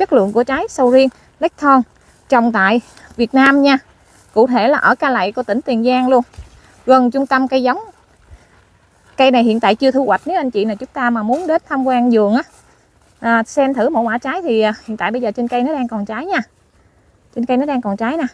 chất lượng của trái sầu riêng lách thon trồng tại Việt Nam nha. Cụ thể là ở Ca Lậy của tỉnh Tiền Giang luôn. Gần trung tâm cây giống. Cây này hiện tại chưa thu hoạch nếu anh chị nào chúng ta mà muốn đến tham quan vườn á. À, xem thử mẫu mã trái thì à, hiện tại bây giờ trên cây nó đang còn trái nha. Trên cây nó đang còn trái nè.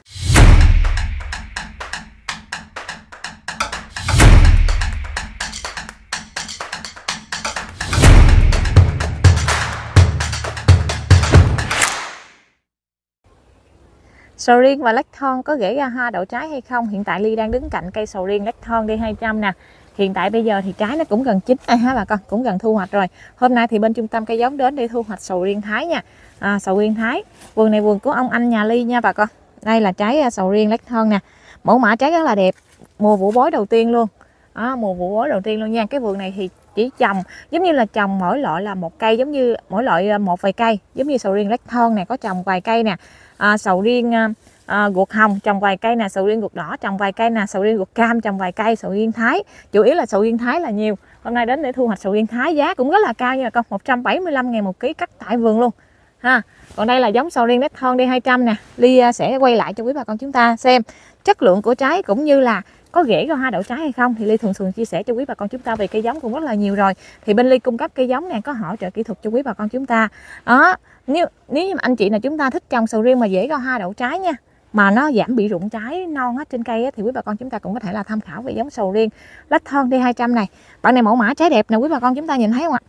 Sầu riêng và lách thon có rễ ra hoa đậu trái hay không? Hiện tại Ly đang đứng cạnh cây sầu riêng lách thon đi 200 nè. Hiện tại bây giờ thì trái nó cũng gần chín rồi ha bà con, cũng gần thu hoạch rồi. Hôm nay thì bên trung tâm cây giống đến để thu hoạch sầu riêng Thái nha. À, sầu riêng Thái. Vườn này vườn của ông anh nhà Ly nha bà con. Đây là trái à, sầu riêng lách thon nè. Mẫu mã trái rất là đẹp. Mùa vụ bói đầu tiên luôn. À, mùa vụ bói đầu tiên luôn nha. Cái vườn này thì chỉ trồng. Giống như là trồng mỗi loại là một cây giống như mỗi loại à, một vài cây. Giống như sầu riêng lách thon này có trồng vài cây nè. À, sầu riêng à, à, ruột hồng trồng vài cây nè. Sầu riêng ruột đỏ trồng vài cây nè. Sầu riêng ruột cam trồng vài cây. Sầu riêng thái chủ yếu là sầu riêng thái là nhiều. Hôm nay đến để thu hoạch sầu riêng thái giá cũng rất là cao nha con. 175 ngàn một ký cắt tại vườn luôn. Ha còn đây là giống sầu riêng đất thon đi 200 nè. Ly à, sẽ quay lại cho quý bà con chúng ta xem chất lượng của trái cũng như là có rễ ra hoa đậu trái hay không? Thì ly thường thường chia sẻ cho quý bà con chúng ta về cây giống cũng rất là nhiều rồi. Thì bên ly cung cấp cây giống này có hỗ trợ kỹ thuật cho quý bà con chúng ta. Đó nếu nếu như anh chị nào chúng ta thích trồng sầu riêng mà dễ ra hoa đậu trái nha mà nó giảm bị rụng trái non hết trên cây á, thì quý bà con chúng ta cũng có thể là tham khảo về giống sầu riêng. Lách thon D200 này. Bạn này mẫu mã trái đẹp nè quý bà con chúng ta nhìn thấy không ạ?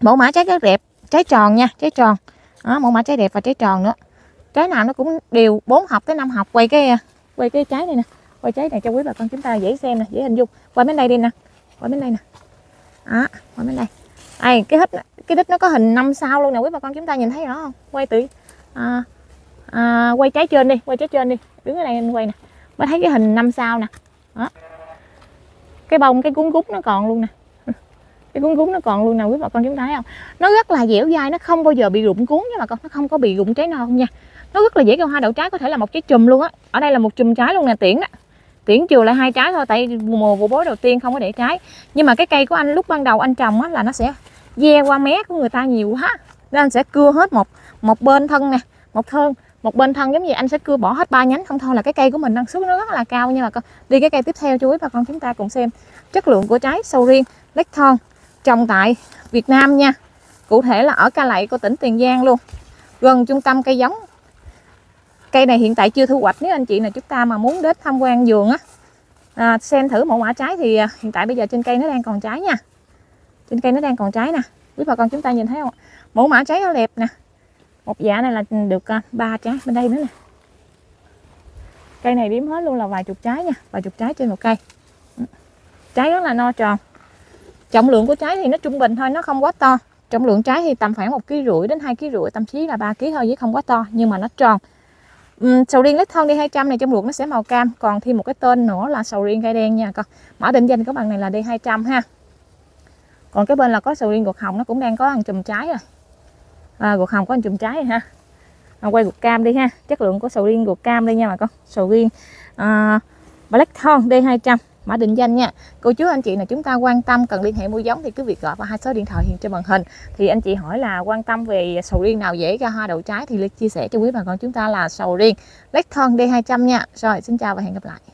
Mẫu mã trái rất đẹp trái tròn nha trái tròn. Đó, mẫu mã trái đẹp và trái tròn nữa. Trái nào nó cũng đều 4 học tới 5 học. Quay cái quay cái trái này nè quay trái này cho quý bà con chúng ta dễ xem nè dễ hình dung. Quay bên đây đi nè quay bên đây nè. Đó quay bên đây. Đây cái hít cái đít nó có hình năm sao luôn nè quý bà con chúng ta nhìn thấy rõ không? Quay từ à, à, quay trái trên đi quay trái trên đi. Đứng ở đây anh quay nè mới thấy cái hình năm sao nè. Đó. Cái bông cái cuốn cút nó còn luôn nè. Cái cuốn cuốn nó còn luôn nè quý bà con chúng ta thấy không? Nó rất là dẻo dai nó không bao giờ bị rụng cuốn nha bà con nó không có bị rụng trái non nha. Nó rất là dễ cho hoa đậu trái có thể là một trái chùm luôn á. Ở đây là một chùm trái luôn nè tiễn đó tiễn chừa lại hai trái thôi, tại mùa vụ bối đầu tiên không có để trái. Nhưng mà cái cây của anh lúc ban đầu anh trồng á, là nó sẽ ve qua mé của người ta nhiều quá. Nên anh sẽ cưa hết một một bên thân nè, một thân, một bên thân giống như anh sẽ cưa bỏ hết ba nhánh. Không thôi là cái cây của mình năng suất nó rất là cao, nhưng mà con, đi cái cây tiếp theo chú ý bà con chúng ta cùng xem. Chất lượng của trái sầu riêng, lách thon, trồng tại Việt Nam nha. Cụ thể là ở Ca Lậy của tỉnh Tiền Giang luôn. Gần trung tâm cây giống cây này hiện tại chưa thu hoạch nếu anh chị nào chúng ta mà muốn đến tham quan vườn á à, xem thử mẫu mã trái thì à, hiện tại bây giờ trên cây nó đang còn trái nha. Trên cây nó đang còn trái nè. Quý bà con chúng ta nhìn thấy không mẫu mã trái nó đẹp nè. Một dạ này là được à, ba trái bên đây nữa nè. Cây này điếm hết luôn là vài chục trái nha vài chục trái trên một cây. Trái rất là no tròn. Trọng lượng của trái thì nó trung bình thôi nó không quá to. Trọng lượng trái thì tầm khoảng một kg rưỡi đến hai kg rưỡi thậm chí là 3 kg thôi chứ không quá to nhưng mà nó tròn um, sầu riêng lít thon đi 200 này trong ruột nó sẽ màu cam còn thêm một cái tên nữa là sầu riêng gai đen nha. Con mã định danh của bạn này là đi 200 ha. Còn cái bên là có sầu riêng ruột hồng nó cũng đang có ăn chùm trái rồi. À, ruột hồng có ăn chùm trái rồi ha. À, quay ruột cam đi ha. Chất lượng của sầu riêng ruột cam đây nha bà con. Sầu riêng uh, black thon D200 mã định danh nha. Cô chú anh chị nào chúng ta quan tâm cần liên hệ mua giống thì cứ việc gọi vào hai số điện thoại hiện trên màn hình. Thì anh chị hỏi là quan tâm về sầu riêng nào dễ ra hoa đậu trái thì Ly chia sẻ cho quý bà con chúng ta là sầu riêng. Black D200 nha. Rồi, xin chào và hẹn gặp lại.